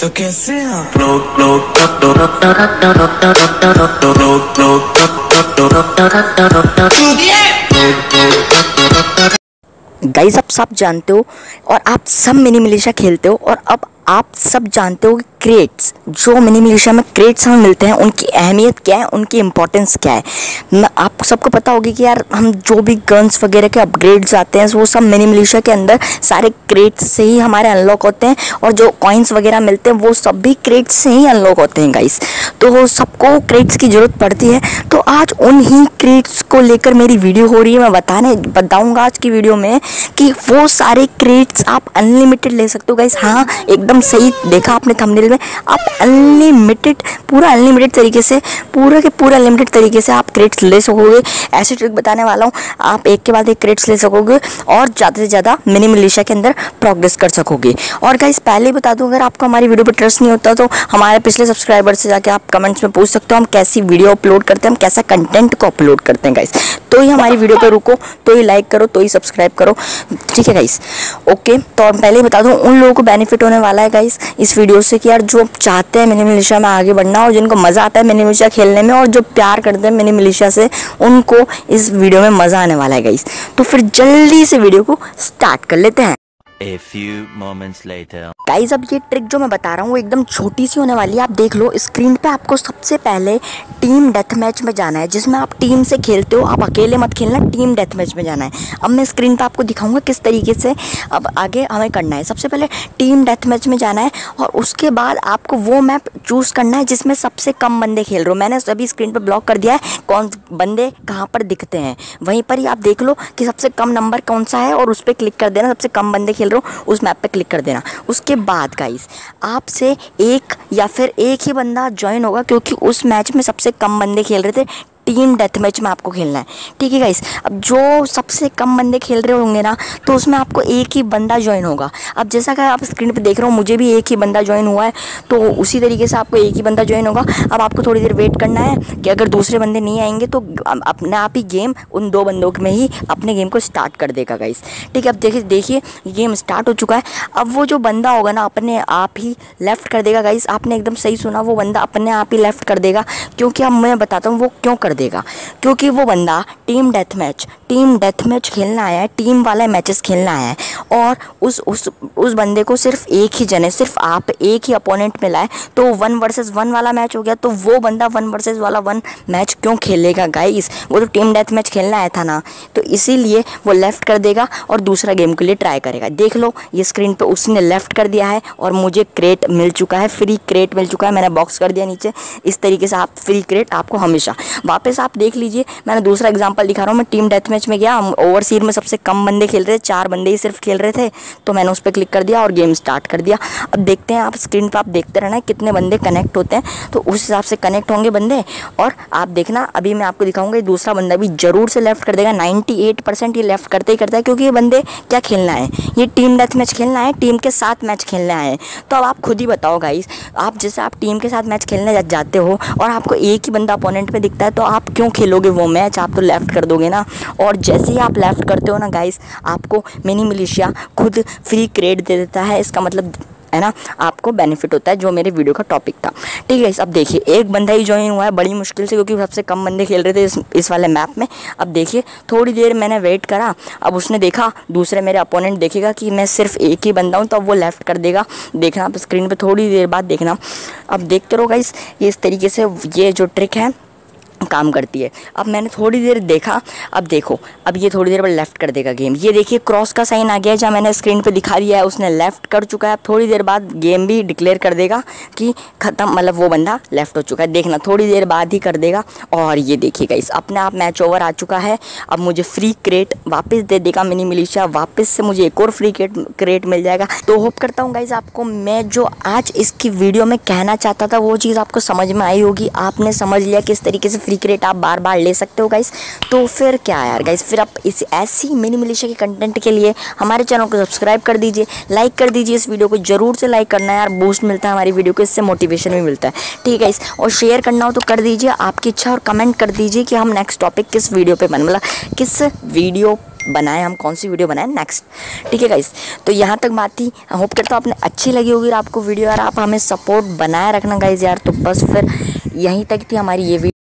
तो कैसे आप? लोग लोग आप सब जानते हो और आप सब मिनी मिलिशा खेलते हो और अब आप सब जानते हो कि क्रेट्स जो मिनी मिलिशिया में क्रेट्स हमें मिलते हैं, उनकी अहमियत क्या है, उनकी इंपॉर्टेंस क्या है। आप सबको पता होगी कि यार, हम जो भी गन्स वगैरह के अपग्रेड्स आते हैं, वो सब मिनी मिलिशिया के अंदर सारे क्रेट्स से ही हमारे अनलॉक होते हैं, और जो कॉइन्स वगैरह मिलते हैं, वो सब भी क्रेट्स से ही अनलॉक होते हैं गाइस तो सबको क्रेट्स की ज़रूरत पड़ती है। तो आज उन ही क्रेट्स को लेकर मेरी वीडियो हो रही है। मैं बताने, बताऊँगा आज की वीडियो में कि वो सारे क्रेट्स आप अनलिमिटेड ले सकते हो गाइस हाँ एकदम सही देखा आपने थंबनेल में आप अनलिमिटेड पूरा अनलिमिटेड तरीके से, पूरा के पूरा अनलिमिटेड तरीके से आप क्रेड्स ले सकोगे। ऐसे ट्रिक बताने वाला हूँ, आप एक के बाद एक क्रेड्स ले सकोगे और ज़्यादा से ज़्यादा मिनी मिलिशिया के अंदर प्रोग्रेस कर सकोगे। और गाइस पहले ही बता दूँ, अगर आपको हमारी वीडियो पर ट्रस्ट नहीं होता तो हमारे पिछले सब्सक्राइबर से जाके आप कमेंट्स में पूछ सकते हो, हम कैसी वीडियो अपलोड करते हैं, हम कैसा कंटेंट को अपलोड करते हैं गाइस तो ही हमारी वीडियो पर रुको तो ही लाइक करो तो ही सब्सक्राइब करो। ठीक है गाइस ओके तो पहले ही बता दूँ, उन लोगों को बेनिफिट होने वाला है गाइस इस वीडियो से कि यार जो चाहते हैं मिनी मिलिशिया में आगे बढ़ना और जिनको मज़ा आता है मिनी मिलिशिया खेलने में और जो प्यार करते हैं मिनी मिलिशिया से, उनको इस वीडियो में मज़ा आने वाला है गाइस तो फिर जल्दी से वीडियो को स्टार्ट कर लेते हैं। A few moments later. Guys अब ये ट्रिक जो मैं बता रहा हूँ, वो एकदम छोटी सी होने वाली है। आप देख लो स्क्रीन पे आपको सबसे पहले टीम डेथ मैच में जाना है, जिसमें आप टीम से खेलते हो। आप अकेले मत खेलना टीम डेथ मैच में जाना है। अब मैं स्क्रीन पे आपको दिखाऊँगा किस तरीके से अब आगे हमें करना है। सबसे पहले टीम डेथ मैच में जाना है और उसके बाद आपको वो मैप चूज़ करना है, जिसमें सबसे कम बंदे खेल रहे हो। मैंने सभी स्क्रीन पर ब्लॉक कर दिया है, कौन बंदे कहाँ पर दिखते हैं। वहीं पर ही आप देख लो कि सबसे कम नंबर कौन सा है और उस पर क्लिक कर देना, सबसे कम बंदे खेल रहे हो, उस मैप पर क्लिक कर देना। उसके बाद गाइस आपसे एक या फिर एक ही बंदा ज्वाइन होगा, क्योंकि उस मैच में सबसे कम बंदे खेल रहे थे। टीम डेथ मैच में आपको खेलना है। ठीक है गाइस अब जो सबसे कम बंदे खेल रहे होंगे ना तो उसमें आपको एक ही बंदा ज्वाइन होगा। अब जैसा कि आप स्क्रीन पे देख रहे हो, मुझे भी एक ही बंदा ज्वाइन हुआ है तो उसी तरीके से आपको एक ही बंदा ज्वाइन होगा। अब आपको थोड़ी देर वेट करना है कि अगर दूसरे बंदे नहीं आएँगे तो अपने आप ही गेम उन दो बंदों में ही अपने गेम को स्टार्ट कर देगा गाइस ठीक है, अब देखिए देखिए गेम स्टार्ट हो चुका है। अब वो जो बंदा होगा ना, अपने आप ही लेफ़्ट कर देगा गाइस आपने एकदम सही सुना, वो बंदा अपने आप ही लेफ़्ट कर देगा। क्योंकि अब मैं बताता हूँ, वो क्यों कर देगा। क्योंकि वो बंदा team death match team death match खेलना आया है टीम वाले मैचेस खेलना आया है। और उस उस उस बंदे को सिर्फ़ एक ही जने, सिर्फ़ आप, एक ही अपोनेंट मिला है। तो वन वर्सेस वन वाला मैच हो गया। तो वो बंदा वन वर्सेस वाला वन मैच क्यों खेलेगा गाइस वो तो टीम डेथ मैच खेलना आया था ना। तो इसीलिए वो लेफ़्ट कर देगा और दूसरा गेम के लिए ट्राई करेगा। देख लो, ये स्क्रीन पर उसने लेफ़्ट कर दिया है और मुझे क्रेट मिल चुका है फ्री क्रेट मिल चुका है। मैंने बॉक्स कर दिया नीचे। इस तरीके से आप फ्री क्रेट आपको हमेशा वापस आप देख लीजिए। मैंने दूसरा एग्ज़ाम्पल दिखा रहा हूँ। मैं टीम डेथ मैच में गया। ओवरसीर में सबसे कम बंदे खेल रहे थे। चार बंदे ही सिर्फ़ खेल रहे थे। तो मैंने उस पर क्लिक कर दिया और गेम स्टार्ट कर दिया। अब देखते हैं आप स्क्रीन पर आप देखते रहना कितने बंदे कनेक्ट होते हैं। तो उस हिसाब से कनेक्ट होंगे बंदे। और आप देखना, अभी मैं आपको दिखाऊँगा दूसरा बंदा भी ज़रूर से लेफ़्ट कर देगा। नाइन्टी ये लेफ़्ट करते ही करता है। क्योंकि ये बंदे क्या खेलना है? ये टीम डेथ मैच खेलना है टीम के साथ मैच खेलना है। तो अब आप खुद ही बताओ गाइस आप जैसे आप टीम के साथ मैच खेलने जाते हो और आपको एक ही बंदा अपोनेंट पे दिखता है तो आप क्यों खेलोगे वो मैच आप तो लेफ़्ट कर दोगे ना। और जैसे ही आप लेफ़्ट करते हो ना गाइस आपको मिनी मिलिशिया खुद फ्री क्रेड दे देता है। इसका मतलब है ना आपको बेनिफिट होता है जो मेरे वीडियो का टॉपिक था। ठीक है अब देखिए एक बंदा ही ज्वाइन हुआ है बड़ी मुश्किल से क्योंकि सबसे कम बंदे खेल रहे थे इस, इस वाले मैप में। अब देखिए थोड़ी देर मैंने वेट करा अब उसने देखा दूसरे मेरे अपोनेंट देखेगा कि मैं सिर्फ़ एक ही बंदा हूँ तो अब वो लेफ़्ट कर देगा। देखना आप स्क्रीन पर थोड़ी देर बाद देखना। अब देखते रहो गाइस इस तरीके से ये जो ट्रिक है काम करती है। अब मैंने थोड़ी देर देखा, अब देखो, अब ये थोड़ी देर बाद लेफ़्ट कर देगा गेम ये देखिए क्रॉस का साइन आ गया है, जहाँ मैंने स्क्रीन पे दिखा दिया है, उसने लेफ़्ट कर चुका है। अब थोड़ी देर बाद गेम भी डिक्लेयर कर देगा कि ख़त्म मतलब वो बंदा लेफ़्ट हो चुका है। देखना, थोड़ी देर बाद ही कर देगा। और ये देखिएगा इस अपने आप मैच ओवर आ चुका है। अब मुझे फ्री क्रेट वापस दे देगा मिनी मिलिशिया वापस से मुझे एक और फ्री क्रेट क्रेट मिल जाएगा। तो होप करता हूँ गाइज़ आपको, मैं जो आज इसकी वीडियो में कहना चाहता था, वो चीज़ आपको समझ में आई होगी। आपने समझ लिया किस तरीके से फ्री क्रेट आप बार बार ले सकते हो गाइस तो फिर क्या यार गाइस फिर आप इस ऐसी मिनी मिलिशिया के कंटेंट के लिए हमारे चैनल को सब्सक्राइब कर दीजिए लाइक कर दीजिए इस वीडियो को, ज़रूर से लाइक करना है यार. बूस्ट मिलता है हमारी वीडियो को, इससे मोटिवेशन भी मिलता है. ठीक है इस और शेयर करना हो तो कर दीजिए, आपकी इच्छा और कमेंट कर दीजिए कि हम नेक्स्ट टॉपिक किस वीडियो पर बन मतलब किस वीडियो बनाए, हम कौन सी वीडियो बनाए नेक्स्ट ठीक है गाइस तो यहाँ तक बात थी. होप करता हूँ आपने अच्छी लगी होगी आपको वीडियो यार आप हमें सपोर्ट बनाए रखना गाइज़ यार. तो बस फिर यहीं तक थी हमारी ये वीडियो